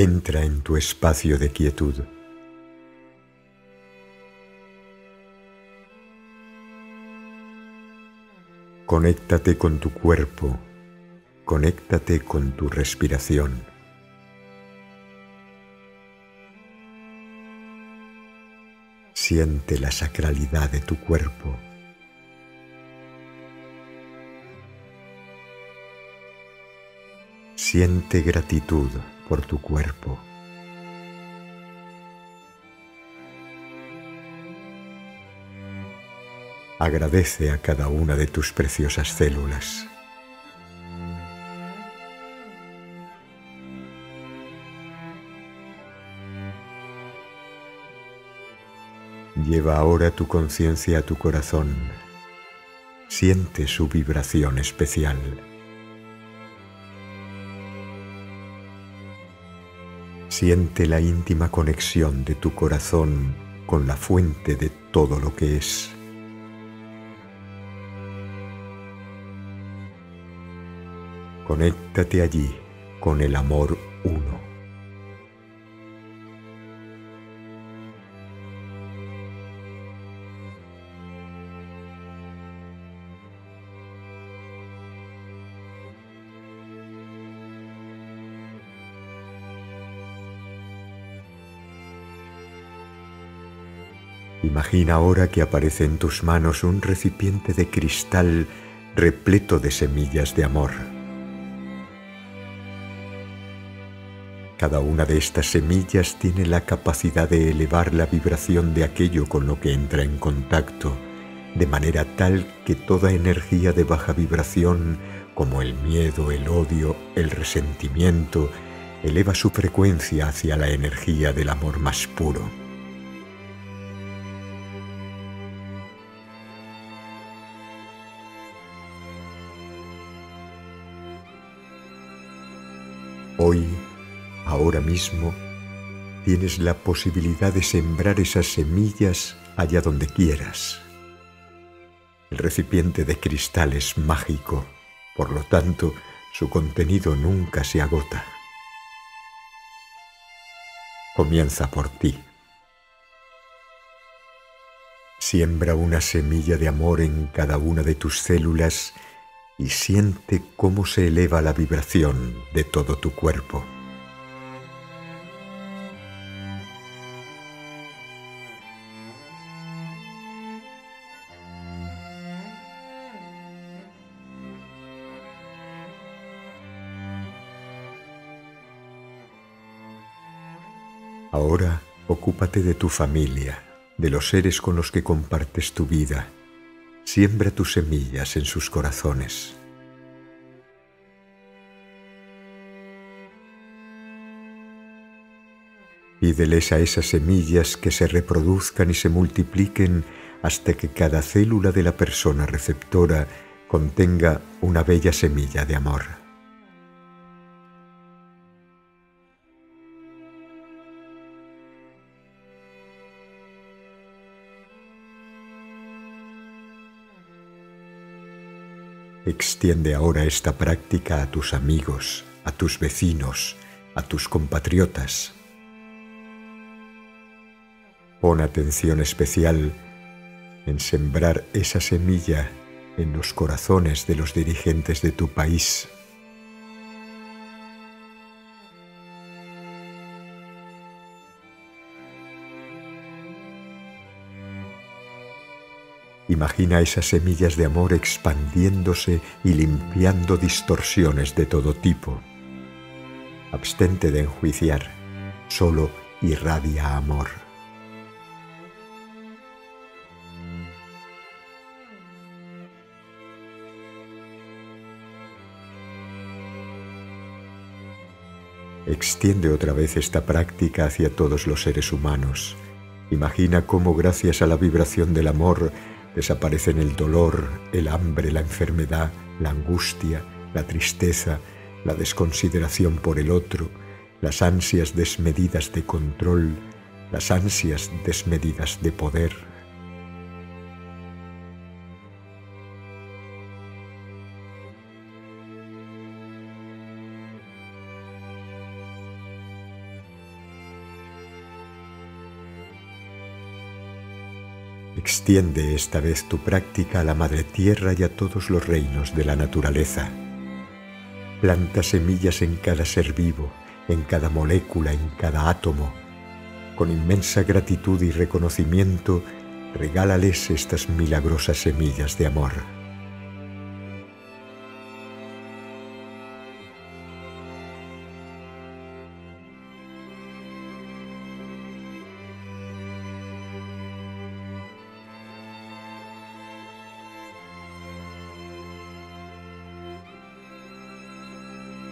Entra en tu espacio de quietud. Conéctate con tu cuerpo, conéctate con tu respiración. Siente la sacralidad de tu cuerpo. Siente gratitud por tu cuerpo. Agradece a cada una de tus preciosas células. Lleva ahora tu conciencia a tu corazón. Siente su vibración especial. Siente la íntima conexión de tu corazón con la fuente de todo lo que es. Conéctate allí con el amor uno. Imagina ahora que aparece en tus manos un recipiente de cristal repleto de semillas de amor. Cada una de estas semillas tiene la capacidad de elevar la vibración de aquello con lo que entra en contacto, de manera tal que toda energía de baja vibración, como el miedo, el odio, el resentimiento, eleva su frecuencia hacia la energía del amor más puro. Hoy ahora mismo, tienes la posibilidad de sembrar esas semillas allá donde quieras. El recipiente de cristal es mágico, por lo tanto, su contenido nunca se agota. Comienza por ti. Siembra una semilla de amor en cada una de tus células y siente cómo se eleva la vibración de todo tu cuerpo. Ahora ocúpate de tu familia, de los seres con los que compartes tu vida. Siembra tus semillas en sus corazones. Pídeles a esas semillas que se reproduzcan y se multipliquen hasta que cada célula de la persona receptora contenga una bella semilla de amor. Extiende ahora esta práctica a tus amigos, a tus vecinos, a tus compatriotas. Pon atención especial en sembrar esa semilla en los corazones de los dirigentes de tu país Imagina esas semillas de amor expandiéndose y limpiando distorsiones de todo tipo. Abstente de enjuiciar, solo irradia amor. Extiende otra vez esta práctica hacia todos los seres humanos. Imagina cómo gracias a la vibración del amor Desaparecen el dolor, el hambre, la enfermedad, la angustia, la tristeza, la desconsideración por el otro, las ansias desmedidas de control, las ansias desmedidas de poder. Extiende esta vez tu práctica a la Madre Tierra y a todos los reinos de la naturaleza. Planta semillas en cada ser vivo, en cada molécula, en cada átomo. Con inmensa gratitud y reconocimiento, regálales estas milagrosas semillas de amor.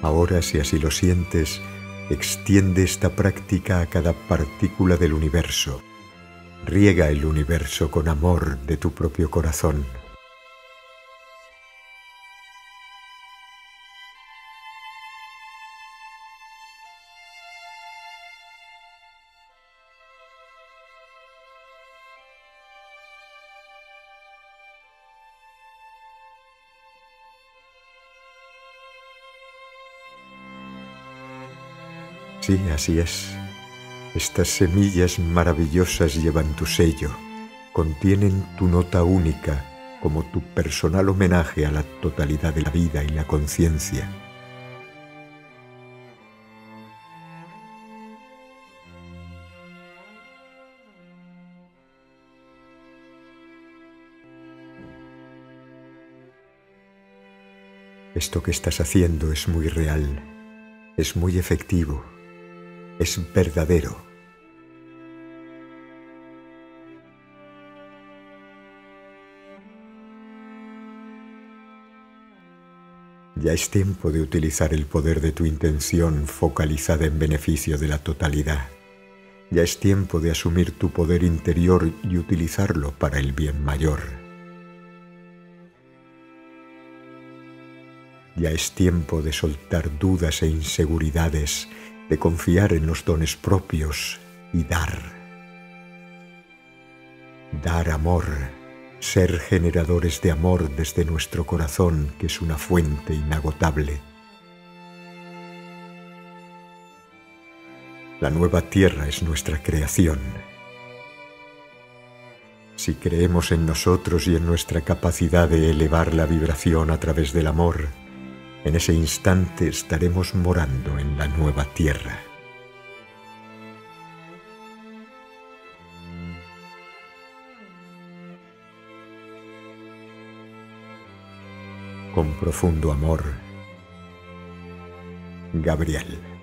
Ahora, si así lo sientes, extiende esta práctica a cada partícula del universo. Riega el universo con amor de tu propio corazón. Sí, así es. Estas semillas maravillosas llevan tu sello, contienen tu nota única como tu personal homenaje a la totalidad de la vida y la conciencia. Esto que estás haciendo es muy real, es muy efectivo es verdadero. Ya es tiempo de utilizar el poder de tu intención focalizada en beneficio de la totalidad. Ya es tiempo de asumir tu poder interior y utilizarlo para el bien mayor. Ya es tiempo de soltar dudas e inseguridades de confiar en los dones propios y dar. Dar amor, ser generadores de amor desde nuestro corazón, que es una fuente inagotable. La nueva tierra es nuestra creación. Si creemos en nosotros y en nuestra capacidad de elevar la vibración a través del amor, en ese instante estaremos morando en la nueva tierra. Con profundo amor, Gabriel.